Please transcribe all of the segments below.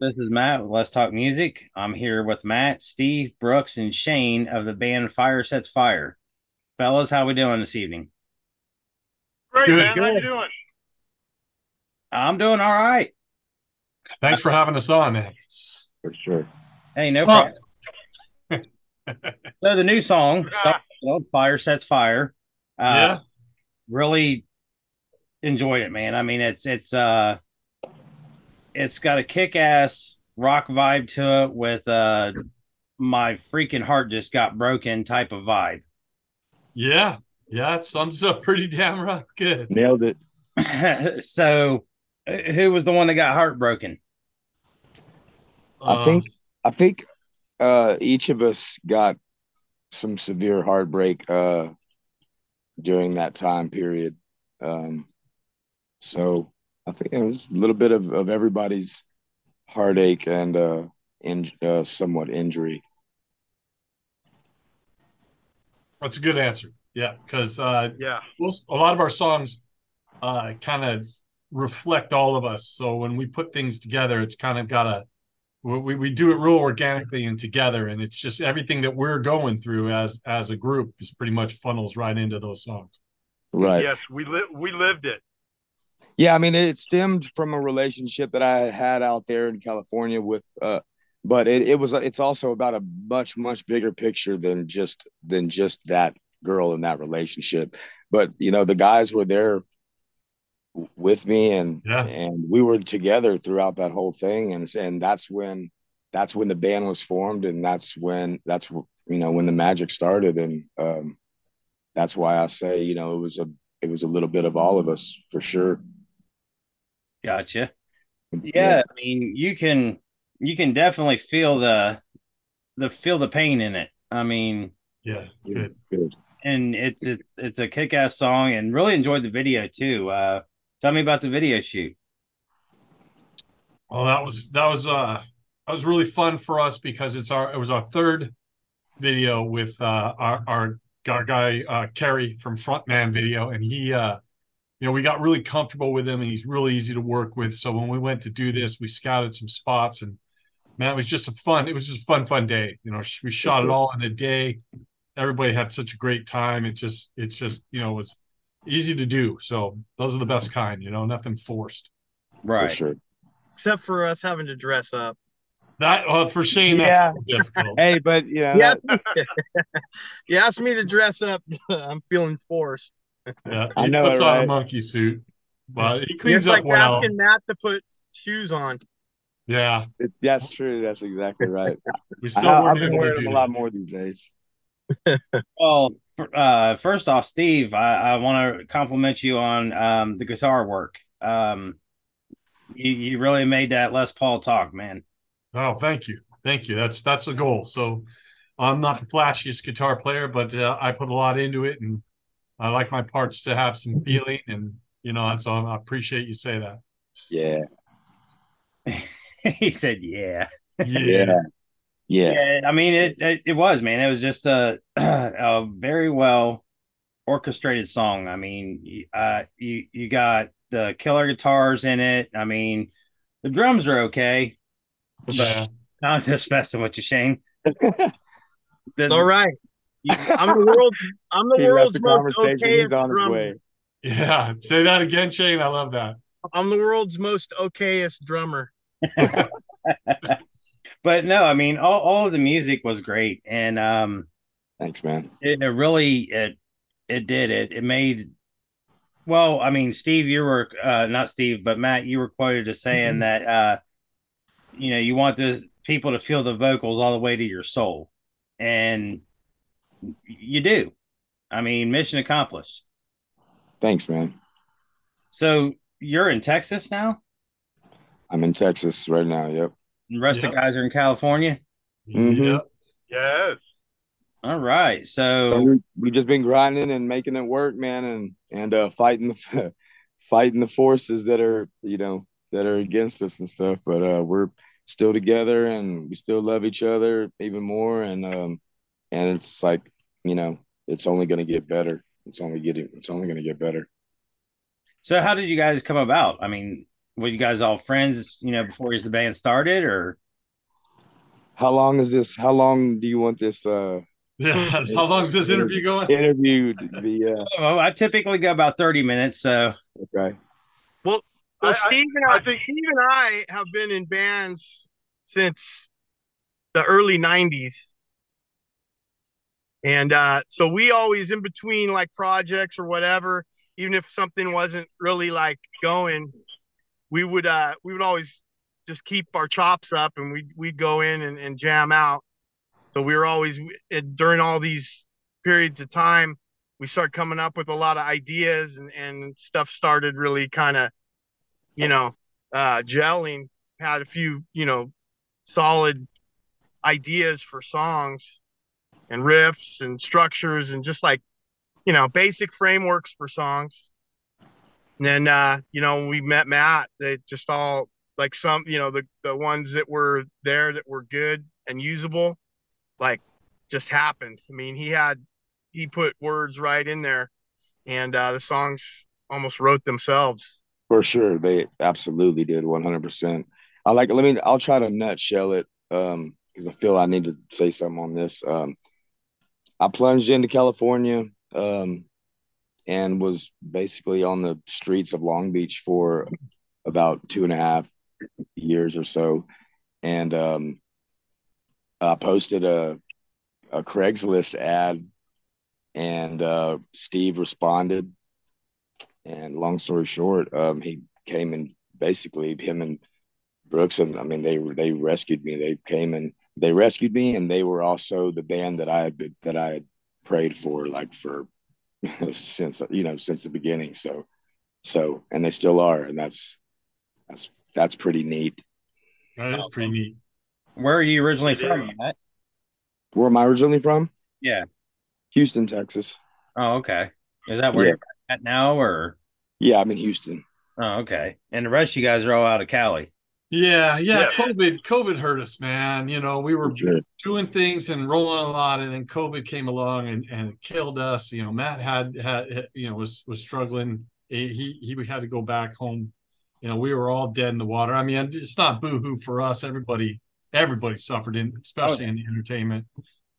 This is Matt with Let's Talk Music. I'm here with Matt, Steve, Brooks, and Shane of the band Fire Sets Fire. Fellas, how we doing this evening? Great, Good. man. How you doing? I'm doing all right. Thanks for having us on, man. For sure. Hey, no Well- problem. So the new song, called Fire Sets Fire. Uh, yeah, really enjoyed it, man. I mean, it's it's uh it's got a kick-ass rock vibe to it with uh my freaking heart just got broken type of vibe. yeah, yeah. It sums it up pretty damn rock Good. Nailed it. so who was the one that got heartbroken? I Um, think I think uh each of us got some severe heartbreak uh during that time period. Um so I think it was a little bit of, of everybody's heartache and uh in uh somewhat injury. that's a good answer. Yeah, because uh, Yeah. most, a lot of our songs uh, kind of reflect all of us. So when we put things together, it's kind of got a we, we do it real organically and together, and it's just everything that we're going through as as a group is pretty much funnels right into those songs. Right. Yes, we li- we lived it. Yeah, I mean, it stemmed from a relationship that I had out there in California with, uh, but it, it was it's also about a much much bigger picture than just than just that girl in that relationship. But you know, the guys were there with me, and Yeah. and we were together throughout that whole thing, and and that's when that's when the band was formed, and that's when that's you know when the magic started, and um, that's why I say you know it was a it was a little bit of all of us for sure. Gotcha. Yeah, I mean, you can you can definitely feel the the feel the pain in it. I mean, Yeah, good. Good. and it's it's, it's a kick-ass song and really enjoyed the video too. Uh tell me about the video shoot. Well, that was that was uh that was really fun for us because it's our it was our third video with uh our our, our guy uh Kerry from Frontman Video, and he uh you know we got really comfortable with him, and he's really easy to work with. So when we went to do this, we scouted some spots, and man, it was just a fun. It was just a fun, fun day. You know, we shot it all in a day. Everybody had such a great time. It just it's just you know it was easy to do. So those are the best kind. You know, nothing forced. for sure. except for us having to dress up. That uh, for Shane, that's Yeah. difficult. Hey, but you know, Yeah, that- you asked me to dress up. I'm feeling forced. Yeah, I he know puts it, on a monkey suit, but he cleans It's up like well. asking Matt to put shoes on. Yeah, it- that's true. That's exactly right. we still I've been wearing them a lot more these days. Well, for, uh first off, Steve, I, I want to compliment you on um the guitar work. Um you, you really made that Les Paul talk, man. Oh, thank you, thank you. That's that's the goal. So, I'm not the flashiest guitar player, but uh, I put a lot into it, and I like my parts to have some feeling, and you know, and so I appreciate you say that. Yeah, he said, "Yeah." Yeah, yeah, yeah. Yeah, I mean it, it. It was man. It was just a a very well orchestrated song. I mean, y- uh, you you got the killer guitars in it. I mean, the drums are okay. Yeah. I'm just messing with you, Shane. The- It's all right. I'm the world's I'm the He left world's the most conversation. He's okayest on his drummer. way. yeah. Say that again, Shane. I love that. I'm the world's most okayest drummer. but no, I mean, all, all of the music was great, and um, Thanks, man. it, it really it it did it. It made well. I mean, Steve, you were uh, not Steve, but Matt, you were quoted as saying Mhm. that uh, you know you want the people to feel the vocals all the way to your soul, and you do. I mean, mission accomplished. Thanks, man. So you're in Texas now. I'm in Texas right now. Yep. The rest of the guys are in California. Mhm. Yeah. Yes. All right. So So we we just been grinding and making it work, man, and and uh, fighting the fighting the forces that are you know that are against us and stuff. But uh, we're still together and we still love each other even more. And um, and it's like you know it's only gonna get better. It's only getting it's only gonna get better. so how did you guys come about? I mean, were you guys all friends, you know, before the band started, or How long is this? How long do you want this uh Yeah. How long is this interview going? interview the. be? Uh, oh, I typically go about thirty minutes. So okay. Well, I- Steve and I I, think- Steve and I have been in bands since the early '90s, and uh, so we always in between like projects or whatever. Even if something wasn't really like going, we would uh we would always just keep our chops up and we'd, we'd go in and, and jam out. So we were always during all these periods of time, we started coming up with a lot of ideas and, and stuff started really kind of, you know, uh, gelling. Had a few, you know, solid ideas for songs and riffs and structures and just like, you know, basic frameworks for songs. And then, uh, you know, we met Matt, they just all like some, you know, the, the ones that were there that were good and usable, like just happened. I mean, he had, he put words right in there and uh, the songs almost wrote themselves. For sure, they absolutely did 100%. I like. Let me. I'll try to nutshell it um because I feel I need to say something on this. Um, I plunged into California um and was basically on the streets of Long Beach for about two and a half years or so, and um, I posted a a Craigslist ad, and uh, Steve responded and long story short, um, he came and basically him and Brooks and I mean they they rescued me. They came and they rescued me, and they were also the band that I had been, that I had prayed for like for since you know since the beginning. So so and they still are, and that's that's that's pretty neat. That is pretty neat. where are you originally from, Matt? Where am I originally from? Yeah. Houston, Texas. Oh, okay. Is that where Yeah. You're at now, or Yeah, I'm in Houston. oh, okay? And the rest of you guys are all out of Cali. Yeah, yeah. Yeah. COVID, COVID hurt us, man. You know, we were sure. doing things and rolling a lot, and then COVID came along and, and killed us. You know, Matt had had you know was was struggling. He he he had to go back home. You know, we were all dead in the water. I mean, it's not boohoo for us. Everybody everybody suffered in, oh, especially in the entertainment.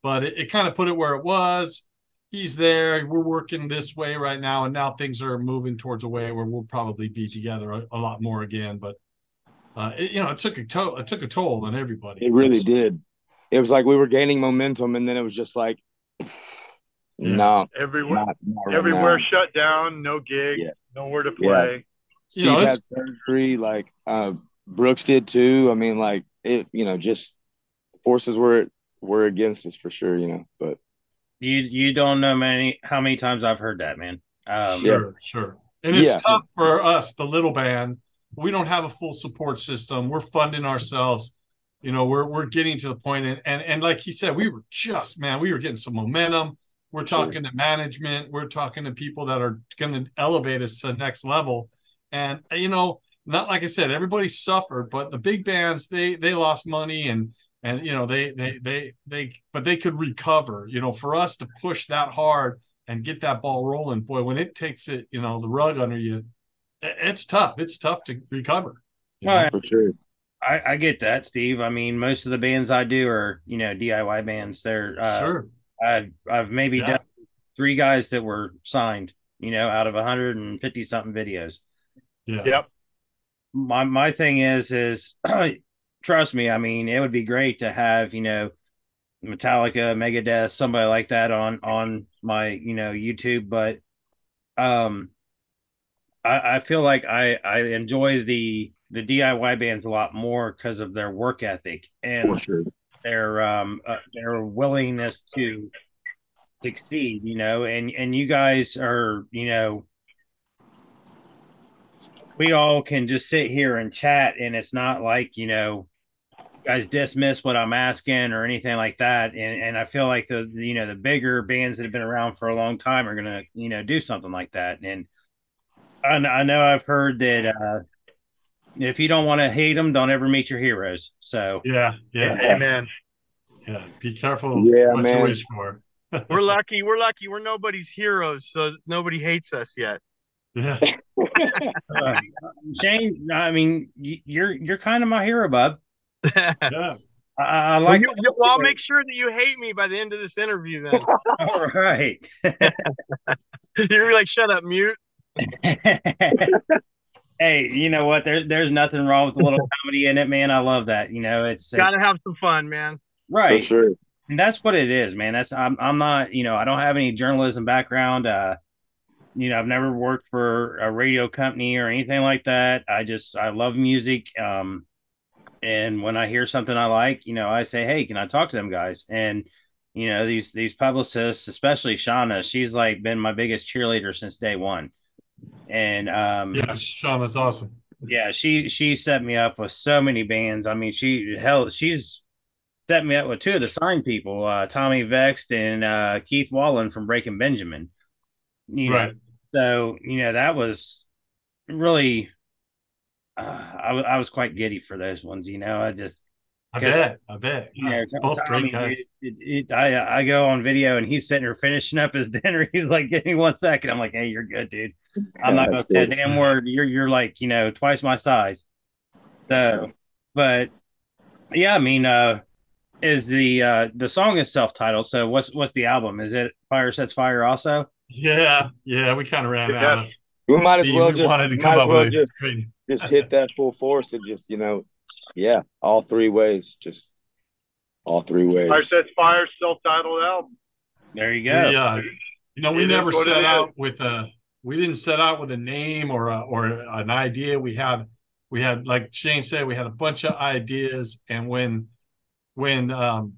But it, it kind of put it where it was. He's there. We're working this way right now, and now things are moving towards a way where we'll probably be together a, a lot more again. But uh, it, you know, it took a toll. It took a toll on everybody. It really It's- did. It was like we were gaining momentum, and then it was just like, Yeah. no, Everywhere, not, not everywhere now. shut down. No gig. Yeah. Nowhere to Yeah. play. Steve You know, had surgery, like uh, Brooks did too. I mean, like it, you know, just forces were were against us for sure, you know. But You you don't know many how many times I've heard that, man. Um, Sure, sure. And it's Yeah. tough for us, the little band. We don't have a full support system. We're funding ourselves. You know, we're we're getting to the point and and, and like he said, we were just man, we were getting some momentum. We're Sure. talking to management, we're talking to people that are gonna elevate us to the next level. And you know, not like I said, everybody suffered, but the big bands, they they lost money and and you know they they they they but they could recover. You know, for us to push that hard and get that ball rolling, boy, when it takes it, you know, the rug under you, it's tough. It's tough to recover. you know? Well, for sure, I, I get that, Steve. I mean, most of the bands I do are you know DIY bands. They're uh, sure. I've I've maybe Yeah. done three guys that were signed. You know, out of 150 something videos. Yeah. Yep. my my thing is is trust me i mean it would be great to have you know metallica megadeth somebody like that on on my you know youtube but um i i feel like i i enjoy the the diy bands a lot more because of their work ethic and sure. their um uh, their willingness to succeed you know and and you guys are you know we all can just sit here and chat and it's not like you know guys dismiss what i'm asking or anything like that and and i feel like the you know the bigger bands that have been around for a long time are gonna you know do something like that and i, I know i've heard that uh if you don't want to hate them don't ever meet your heroes so Yeah. Yeah. Amen. Yeah. Be careful Yeah, what man. you wish for. We're lucky. We're lucky. We're nobody's heroes, so nobody hates us yet. Yeah. Uh, Shane, I mean, you're you're kind of my hero, bub. Yeah. I, I like. you, you- well, I'll make sure that you hate me by the end of this interview. Then All right. you're like, shut up, mute. hey, you know what? There, there's nothing wrong with a little comedy in it, man. I love that. You know, it's, it's Got to have some fun, man. For right. sure. And that's what it is, man. That's I'm I'm not, you know, I don't have any journalism background. Uh, you know, I've never worked for a radio company or anything like that. I just I love music. Um, and when I hear something I like, you know, I say, hey, can I talk to them guys? And you know, these these publicists, especially Shauna, she's like been my biggest cheerleader since day one. And um, Yeah. That's awesome. yeah, she she set me up with so many bands. I mean, she hell, she's set me up with two of the sign people, uh, Tommy Vext and uh, Keith Wallen from Breaking Benjamin. You know, Right. so you know that was really. Uh, I was I was quite giddy for those ones. You know, I just I bet. I bet. you know, Both Tommy, great guys. it, it, it, I I go on video and he's sitting there finishing up his dinner. He's like, "Give me one second. I'm like, "Hey, you're good, dude. I'm not gonna say a damn word. You're you're like you know twice my size." So, but yeah, I mean, uh, is the uh the song is self titled? So what's what's the album? Is it Fire Sets Fire also? Yeah. Yeah. We kind of ran Yeah. out of. We might as well just wanted to might come as up well with just just hit that full force and just you know, yeah, all three ways, just all three ways. Fire Sets Fire, self-titled album. There you go. Yeah. You know, we It is never what it set is. out with a we didn't set out with a name or a, or an idea. We had we had like Shane said, we had a bunch of ideas, and when when um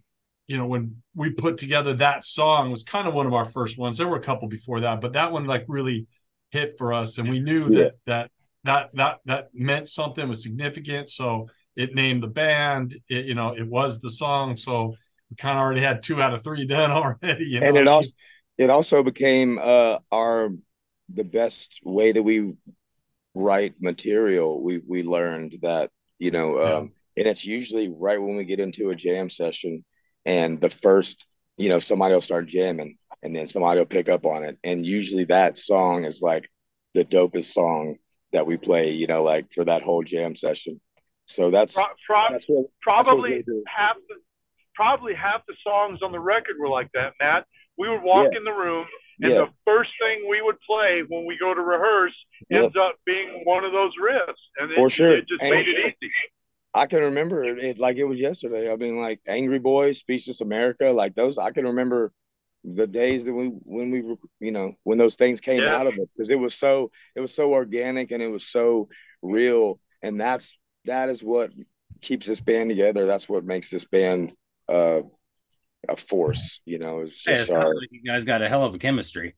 you know when we put together that song was kind of one of our first ones. There were a couple before that, but that one like really hit for us, and we knew Yeah. that that that that that meant something was significant. So it named the band. It, you know, it was the song. So we kind of already had two out of three done already. You know and it also it also became uh our the best way that we write material we we learned that you know Yeah. um and it's usually right when we get into a jam session and the first you know somebody will start jamming and then somebody will pick up on it and usually that song is like the dopest song that we play you know like for that whole jam session so that's Pro- that's what probably good. half the probably half the songs on the record were like that, Matt. We would walk Yeah. in the room, and yeah the first thing we would play when we go to rehearse Yep. ends up being one of those riffs, and For it, sure. it just And- made it easy. I can remember it, it like it was yesterday. I mean, like Angry Boys, Speechless America, like those. I can remember the days that we when we were, you know, when those things came Yeah. out of us because it was so it was so organic and it was so real, and that's that is what keeps this band together. That's what makes this band uh, a force. You know, it's Yeah, it our like you guys got a hell of a chemistry.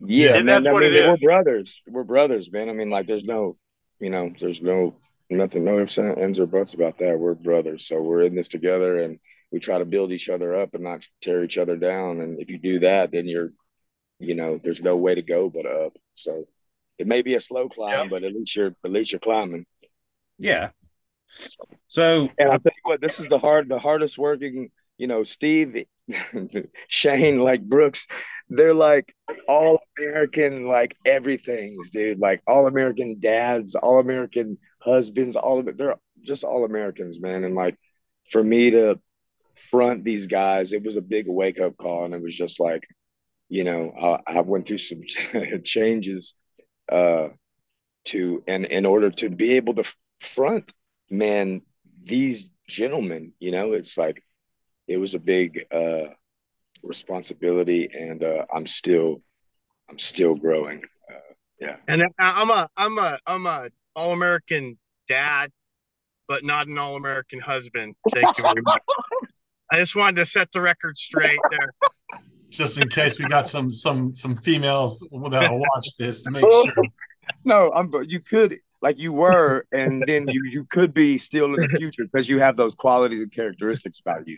yeah, And man. that's I what mean, it we're is. brothers. We're brothers, man. I mean, like, there's no, you know, there's no nothing, no ifs, ends, or buts about that. We're brothers, so we're in this together, and we try to build each other up and not tear each other down. And if you do that, then you're, you know, there's no way to go but up. So it may be a slow climb, Yep. but at least you're at least you're climbing. Yeah. So And I'll tell you what, this is the hard, the hardest working. You know, Steve, Shane, like Brooks, they're like all American, like everything's, dude. Like all American dads, all American husbands, all of it. They're just all Americans, man. And like for me to front these guys, it was a big wake up call, and it was just like, you know, I, I went through some changes uh, to, and in order to be able to front, man, these gentlemen, you know, it's like it was a big uh, responsibility, and uh, I'm still, I'm still growing. Yeah. And I- I'm a I'm a I'm a all American dad, but not an all American husband. Thank you very much. I just wanted to set the record straight there. just in case we got some some some females that'll watch this to make sure. No, I'm. but You could like you were, and then you you could be still in the future because you have those qualities and characteristics about you.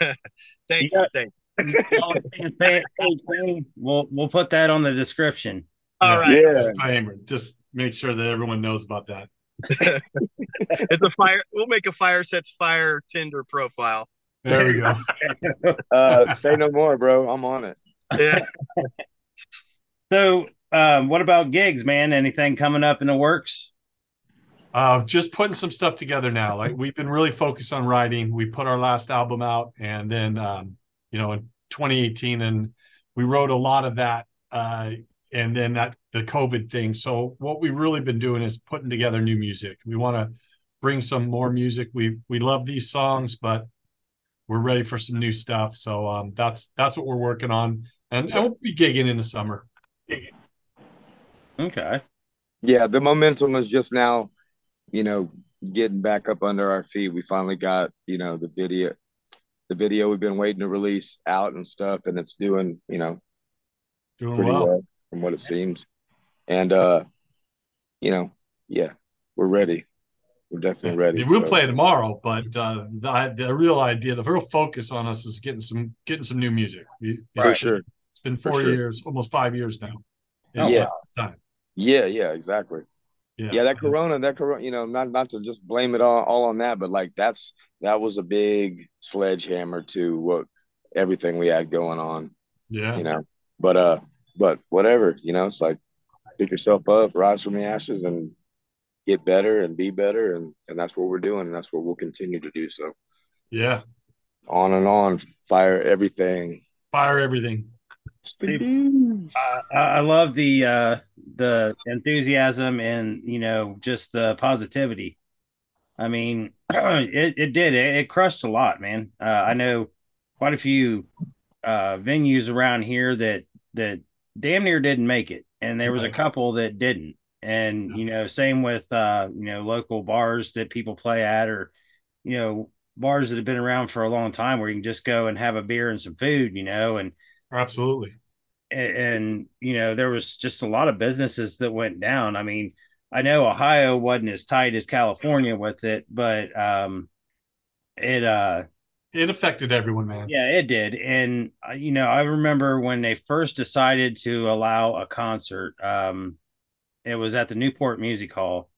Thank Yeah. you. Thank you. Hey, hey, we'll we'll put that on the description. All right. Yeah, Disclaimer. Just make sure that everyone knows about that. It's a fire. We'll make a fire sets fire Tinder profile. There we go. uh, say no more, bro. I'm on it. Yeah. So um, what about gigs, man? Anything coming up in the works? Uh, just putting some stuff together now. Like we've been really focused on writing. We put our last album out, and then um, you know in 2018, and we wrote a lot of that. Uh, and then that the COVID thing. So what we've really been doing is putting together new music. We want to bring some more music. We we love these songs, but we're ready for some new stuff. So um, that's that's what we're working on, and, and we'll be gigging in the summer. Okay. Yeah, the momentum is just now, you know, getting back up under our feet. We finally got, you know, the video, the video we've been waiting to release out and stuff, and it's doing, you know, Doing pretty well. well from what it seems. And uh, you know, yeah, we're ready. We're definitely ready. Yeah, we'll So, play tomorrow, but uh, the the real idea, the real focus on us is getting some getting some new music. For It's, sure. it's been four sure. years, almost five years now. Oh, Yeah. Yeah, yeah, exactly. Yeah, Yeah, that corona, that corona, you know, not not to just blame it all, all on that, but like that's that was a big sledgehammer to what everything we had going on, yeah, you know. But uh, but whatever, you know, it's like pick yourself up, rise from the ashes, and get better and be better, and and that's what we're doing, and that's what we'll continue to do. So yeah. on and on, fire everything. Fire everything. I, I love the uh, the enthusiasm and you know just the positivity. I mean, it, it did it, it crushed a lot, man. Uh, I know quite a few uh, venues around here that that damn near didn't make it, and there was a couple that didn't. And you know, same with uh, you know local bars that people play at, or you know bars that have been around for a long time where you can just go and have a beer and some food, you know, and Absolutely. and, and you know there was just a lot of businesses that went down i mean i know ohio wasn't as tight as california with it but um it uh It affected everyone, man. yeah it did and uh, you know i remember when they first decided to allow a concert um it was at the newport music hall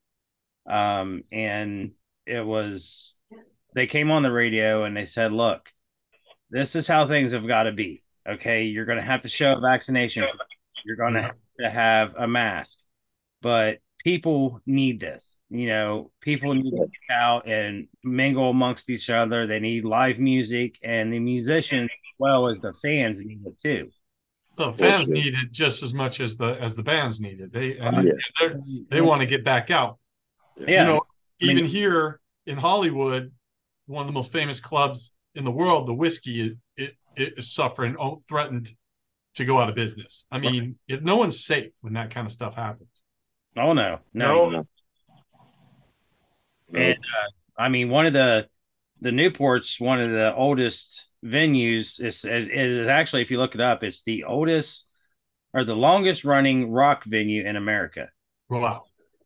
um and it was they came on the radio and they said look this is how things have got to be okay you're going to have to show a vaccination you're going to have to have a mask. But people need this you know people need to get out and mingle amongst each other. They need live music and the musicians as well as the fans need it too. The fans need it just as much as the as the bands need it. They and Uh, yeah. they're- want to get back out. yeah. You know, I mean- even here in Hollywood, one of the most famous clubs in the world, the Whisky it, it is suffering, oh, threatened to go out of business. I mean, it, no one's safe when that kind of stuff happens. oh no no, No. And uh, I mean, one of the the Newport's one of the oldest venues. Is it is actually, if you look it up, it's the oldest or the longest running rock venue in America. Wow.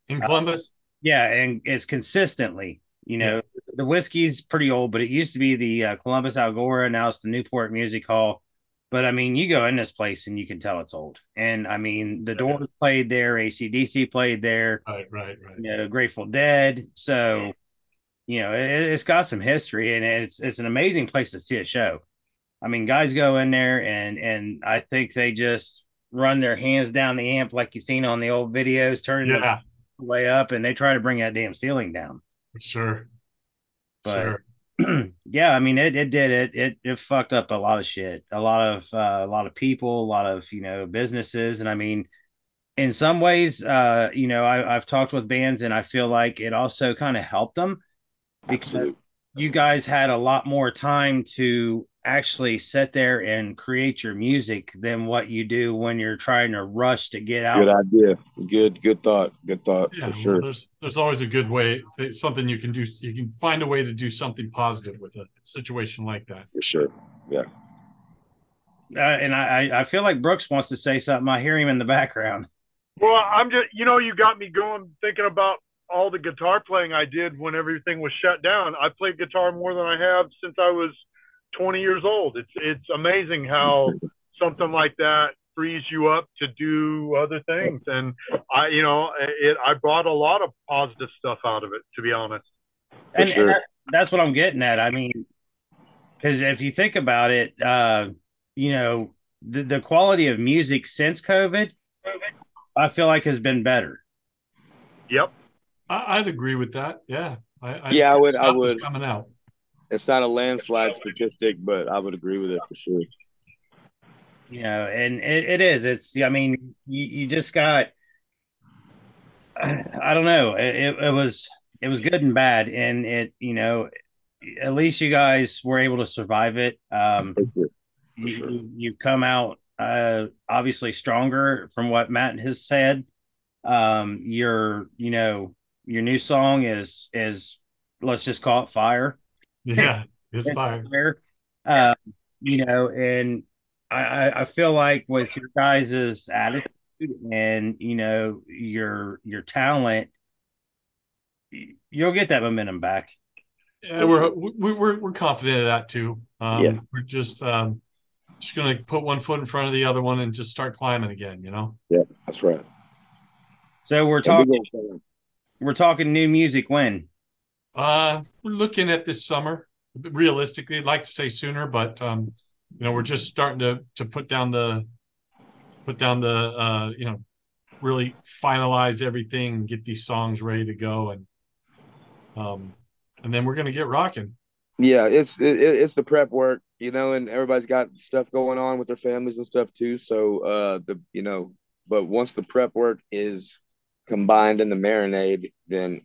In Columbus, Yeah, and it's consistently. You know, the Whisky's pretty old, but it used to be the uh, Columbus Agora. Now it's the Newport Music Hall. But I mean, you go in this place and you can tell it's old. And I mean, the Doors played there, ACDC played there. right, right, right. you know, Grateful Dead. So, you know, it, it's got some history and it's it's an amazing place to see a show. I mean, guys go in there and and I think they just run their hands down the amp like you've seen on the old videos, turning Yeah, the way up, and they try to bring that damn ceiling down. sure. But- sure. yeah, I mean, it it did it it it fucked up a lot of shit, a lot of uh, a lot of people, a lot of you know businesses, and I mean, in some ways, uh, you know, I, I've talked with bands, and I feel like it also kind of helped them because Absolutely. you guys had a lot more time to actually sit there and create your music than what you do when you're trying to rush to get out. Good idea. Good, good thought. Good thought Yeah, for well, sure. there's there's always a good way, something you can do. You can find a way to do something positive with a situation like that. For sure. Uh, and I I I feel like Brooks wants to say something. I hear him in the background. Well, I'm just, you know, you got me going thinking about all the guitar playing I did when everything was shut down. I played guitar more than I have since I was 20 years old. It's it's amazing how something like that frees you up to do other things. And I, you know, it I brought a lot of positive stuff out of it, to be honest. For and, sure. and that- that's what I'm getting at. I mean, because if you think about it, uh, you know, the, the quality of music since COVID I feel like has been better. Yep. I, would agree with that. Yeah. I, I yeah, I would. I would. Coming out. It's not a landslide statistic, but I would agree with it for sure. You know, and it, it is. It's. I mean, you, you just got. I don't know. It, it was it was good and bad, and it you know, at least you guys were able to survive it. Um, sure. you, you've come out uh, obviously stronger from what Matt has said. Um, your you know your new song is is let's just call it fire. Yeah, it's fire. fire. Uh, you know, and I I feel like with your guys' attitude and you know your your talent, you'll get that momentum back. Yeah, we're we're we're confident of that too. Um, yeah. We're just um, just gonna put one foot in front of the other one and just start climbing again. You know. Yeah, that's right. So we're talking. We're talking new music when? Uh, we're looking at this summer. Realistically, I'd like to say sooner, but um, you know, we're just starting to to put down the put down the uh, you know, really finalize everything get these songs ready to go and um and then we're gonna get rocking. Yeah, it's it, it's the prep work, you know, and everybody's got stuff going on with their families and stuff too. So uh the you know, but once the prep work is combined in the marinade, then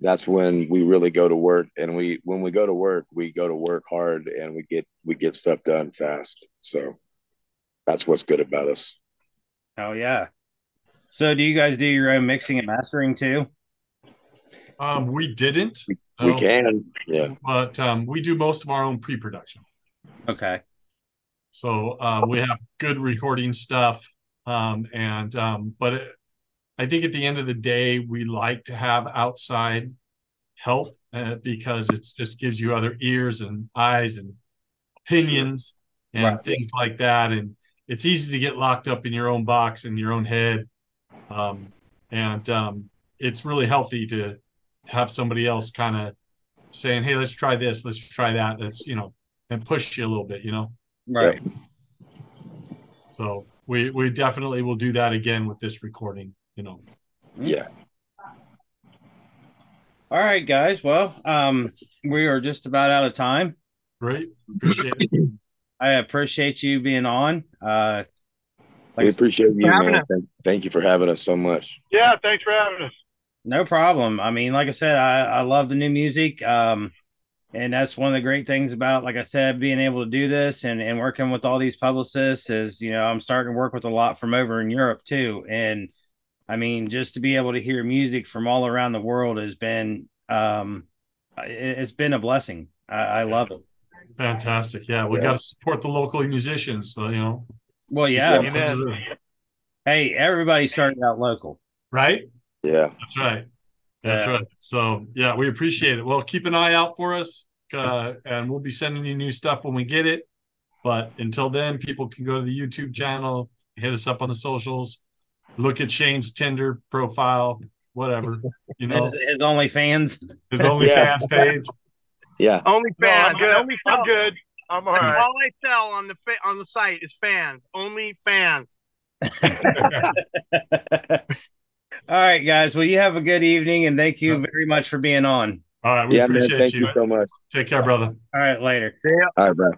that's when we really go to work. And we when we go to work, we go to work hard and we get we get stuff done fast. So that's what's good about us. Oh yeah. So do you guys do your own mixing and mastering too? Um, we didn't. We, we can, yeah. But um, we do most of our own pre-production. Okay. So uh, we have good recording stuff, um, and um, but it, I think at the end of the day, we like to have outside help uh, because it just gives you other ears and eyes and opinions and right. things like that. And it's easy to get locked up in your own box in your own head. Um, and um, it's really healthy to have somebody else kind of saying, "Hey, let's try this, let's try that." Let's you know, and push you a little bit, you know. Right. So we we definitely will do that again with this recording you know. Yeah. All right, guys. Well, um, we are just about out of time. Great. Appreciate it. I appreciate you being on. Uh, like we appreciate you, man. Thank, thank, you for having us so much. Yeah, thanks for having us. No problem. I mean, like I said, I, I love the new music. Um, and that's one of the great things about, like I said, being able to do this and, and working with all these publicists is, you know, I'm starting to work with a lot from over in Europe too. And I mean, just to be able to hear music from all around the world has been um, it, has been a blessing. I, I love it. Fantastic. Yeah, we yeah. got to support the local musicians. So, you know. Well, yeah. Hey, everybody started out local, right? Yeah, that's right. That's yeah. right. So, yeah, we appreciate it. Well, keep an eye out for us, uh, and we'll be sending you new stuff when we get it. But until then, people can go to the YouTube channel, hit us up on the socials look at Shane's Tinder profile, whatever. You know, his, his OnlyFans, his OnlyFans yeah. page. Yeah, OnlyFans. No, I'm good. Only I'm good. I'm all right. All I sell on the fa- on the site is fans. Only fans. all right, guys. Well, you have a good evening, and thank you very much for being on. All right, we yeah, appreciate man, thank you. you so much. Take care, brother. All right, later. Yeah. All right, bro.